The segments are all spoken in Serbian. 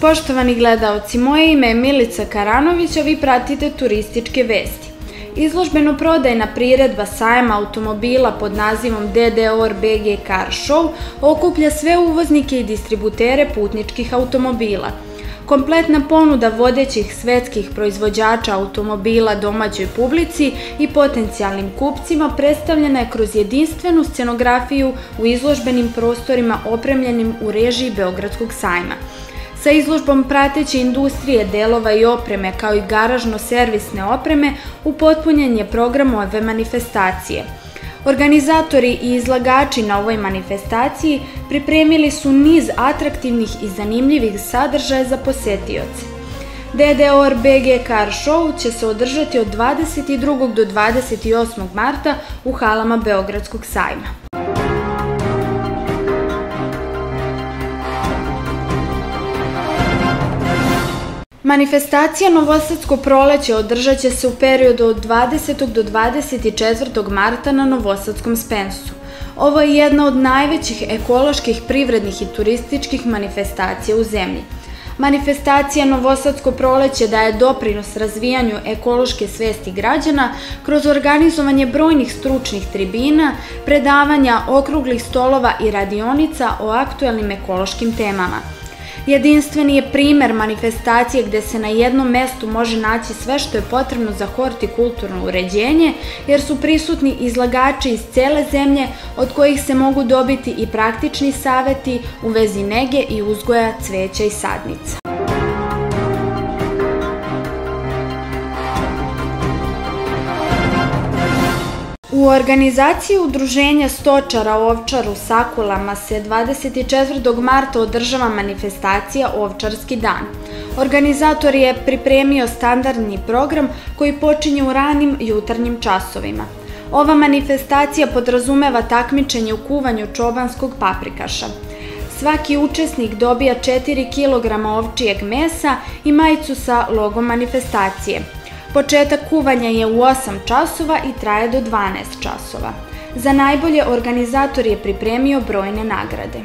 Poštovani gledaoci, moje ime je Milica Karanović, a vi pratite turističke vesti. Izložbeno-prodajna priredba sajma automobila pod nazivom DDOR BG Car Show okuplja sve uvoznike i distributere putničkih automobila. Kompletna ponuda vodećih svetskih proizvođača automobila domaćoj publici i potencijalnim kupcima predstavljena je kroz jedinstvenu scenografiju u izložbenim prostorima opremljenim u režiji Beogradskog sajma. Sa izložbom prateće industrije, delova i opreme kao i garažno-servisne opreme upotpunjen je program ove manifestacije. Organizatori i izlagači na ovoj manifestaciji pripremili su niz atraktivnih i zanimljivih sadržaja za posetioce. DDOR BG Car Show će se održati od 22. do 28. marta u halama Beogradskog sajma. Manifestacija Novosadsko proleće održat će se u periodu od 20. do 24. marta na Novosadskom Spensu. Ovo je jedna od najvećih ekoloških, privrednih i turističkih manifestacija u zemlji. Manifestacija Novosadsko proleće daje doprinos razvijanju ekološke svesti građana kroz organizovanje brojnih stručnih tribina, predavanja, okruglih stolova i radionica o aktuelnim ekološkim temama – Jedinstveni je primer manifestacije gde se na jednom mestu može naći sve što je potrebno za hortikulturno uređenje, jer su prisutni izlagači iz cele zemlje od kojih se mogu dobiti i praktični saveti u vezi nege i uzgoja cveća i sadnica. U organizaciji Udruženja stočara Ovčar u Sakulama se 24. marta održava manifestacija Ovčarski dan. Organizator je pripremio standardni program koji počinje u ranim jutarnjim časovima. Ova manifestacija podrazumeva takmičenje u kuvanju čobanskog paprikaša. Svaki učesnik dobija 4 kg ovčijeg mesa i majicu sa logom manifestacije – Početak kuvanja je u 8 časova i traje do 12 časova. Za najbolje organizator je pripremio brojne nagrade.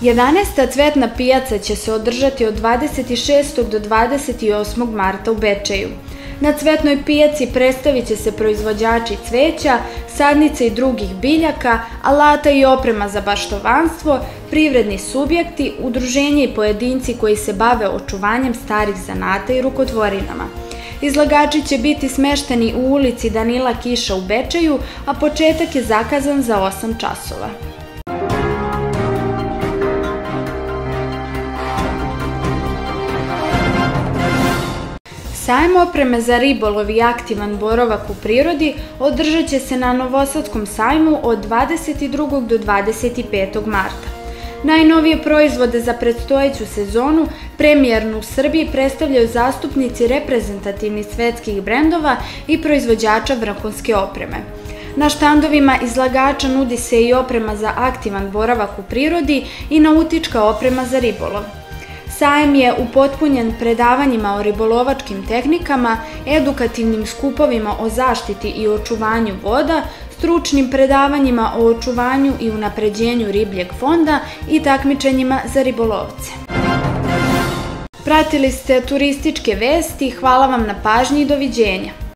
Jedanesta cvetna pijaca će se održati od 26. do 28. marta u Bečeju. Na cvetnoj pijaci predstavit će se proizvođači cveća, sadnice i drugih biljaka, alata i oprema za baštovanstvo, privredni subjekti, udruženje i pojedinci koji se bave očuvanjem starih zanata i rukotvorinama. Izlagači će biti smešteni u ulici Danila Kiša u Bečeju, a početak je zakazan za 8 časova. Sajam opreme za ribolov i aktivan boravak u prirodi održat će se na Novosadskom sajmu od 22. do 25. marta. Najnovije proizvode za predstojeću sezonu, premijernu u Srbiji, predstavljaju zastupnici reprezentativnih svetskih brendova i proizvođača vrhunske opreme. Na štandovima izlagača nudi se i oprema za aktivan boravak u prirodi i nautička oprema za ribolov. Sajem je upotpunjen predavanjima o ribolovačkim tehnikama, edukativnim skupovima o zaštiti i očuvanju voda, stručnim predavanjima o očuvanju i unapređenju ribljeg fonda i takmičenjima za ribolovce. Pratili ste turističke vesti, hvala vam na pažnji i doviđenja.